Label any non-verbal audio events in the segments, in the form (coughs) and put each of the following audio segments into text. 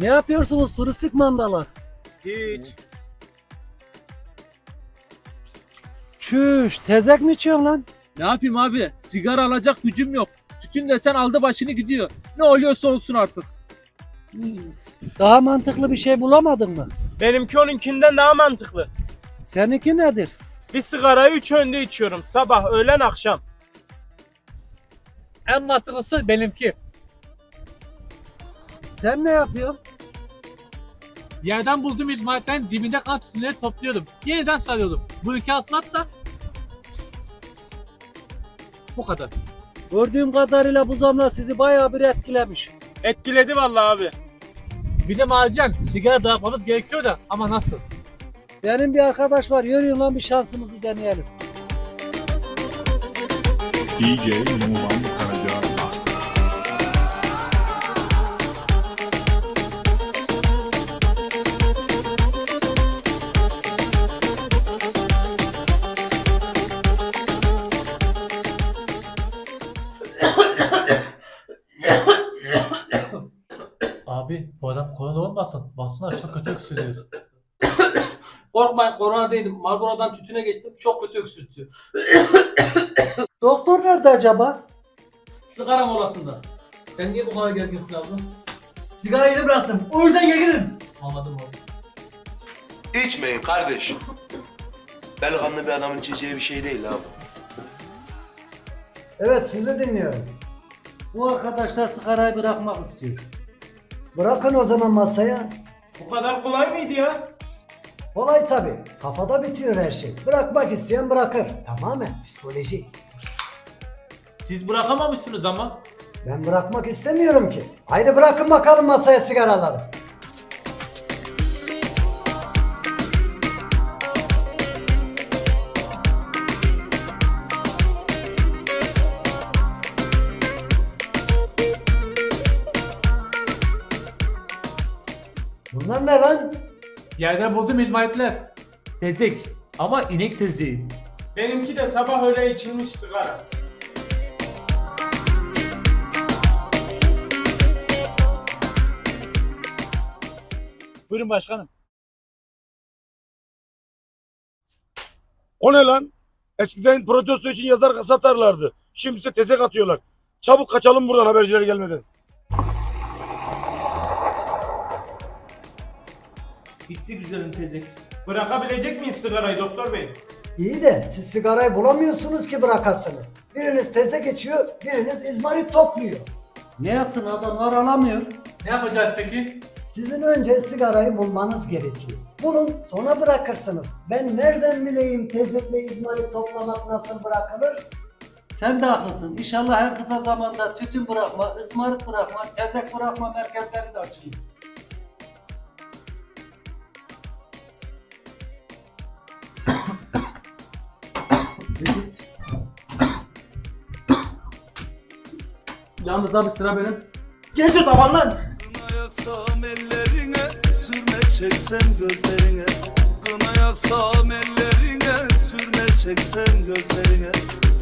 Ne yapıyorsunuz turistik mandalar? Hiç. Çüş, tezek mi içiyorsun lan? Ne yapayım abi? Sigara alacak gücüm yok. Tütün desen aldı başını gidiyor. Ne oluyorsa olsun artık. Daha mantıklı bir şey bulamadın mı? Benimki onunkinden daha mantıklı. Seninki nedir? Bir sigarayı üç önde içiyorum. Sabah, öğlen, akşam. En mantıklısı benimki. Sen ne yapıyorsun? Yerden bulduğum izmaritlerin dibinde kalan tütünleri topluyordum. Yeniden sarıyordum. Bu iki hasılat da bu kadar. Gördüğüm kadarıyla bu zamlar sizi bayağı bir etkilemiş. Etkiledi vallahi abi. Bizim acilen sigara dağıtmamız gerekiyor da ama nasıl? Benim bir arkadaş var, yürüyün lan bir şansımızı deneyelim. DJ Numan Abi bu adam korona olmasın. Baksana çok kötü öksürüyor. (coughs) Korkmayın korona değilim. Marlboro'dan tütüne geçtim. Çok kötü öksürtüyor. (coughs) Doktor nerede acaba? Sigara molasında. Sen niye bu kadar gerginsin abla? Sigarayı da bıraktım. O yüzden gerginim. Anladım abi. İçmeyin kardeş. Delikanlı bir adamın içeceği bir şey değil abi. Evet sizi dinliyorum. Bu arkadaşlar sigarayı bırakmak istiyor. Bırakın o zaman masaya. Bu kadar kolay mıydı ya? Kolay tabi. Kafada bitiyor her şey. Bırakmak isteyen bırakır. Tamamen psikoloji. Siz bırakamamışsınız ama. Ben bırakmak istemiyorum ki. Haydi bırakın bakalım masaya sigaraları. Bunlar ne lan? Yerden buldum izmaritler. Tezek. Ama inek tezeği. Benimki de sabah öğle içilmiş sigara. Buyurun başkanım. O ne lan? Eskiden protesto için yazar satarlardı. Şimdi ise tezek atıyorlar. Çabuk kaçalım buradan haberciler gelmeden. Bitti güzelim tezek. Bırakabilecek miyiz sigarayı doktor bey? İyi de siz sigarayı bulamıyorsunuz ki bırakasınız. Biriniz teze geçiyor, biriniz izmarit topluyor. Ne yapsın adamlar alamıyor. Ne yapacağız peki? Sizin önce sigarayı bulmanız gerekiyor. Bulun sonra bırakırsınız. Ben nereden bileyim tezekle izmarit toplamak nasıl bırakılır? Sen de haklısın. İnşallah en kısa zamanda tütün bırakma, ızmarit bırakma, tezek bırakma merkezleri de açılır. Yalnız abi sıra benim. Geç o zaman lan. Kına yaksam ellerine Sürme çeksem gözlerine Kına yaksam ellerine Sürme çeksem gözlerine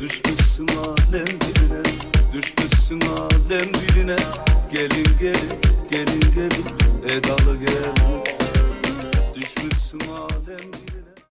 Düşmüşsün alem diline Düşmüşsün alem diline Gelin gelin gelin gelin Edalı gelin